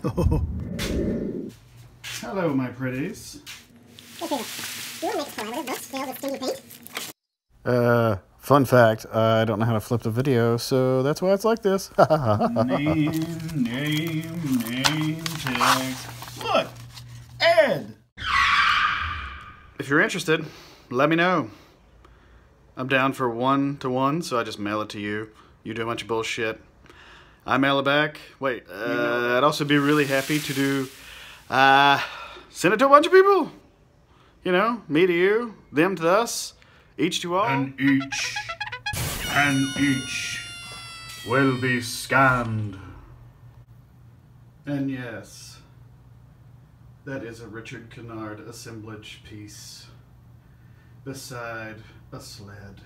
Hello, my pretties. Uh, fun fact, I don't know how to flip the video, so that's why it's like this. name, name, name tag. Look, Ed. if you're interested, let me know. I'm down for one to one, so I just mail it to you. You do a bunch of bullshit. I mail it back. Wait, uh, I'd also be really happy to do, uh, send it to a bunch of people. You know, me to you, them to us, each to all. And each, and each will be scanned. And yes, that is a Richard Kennard assemblage piece beside a sled.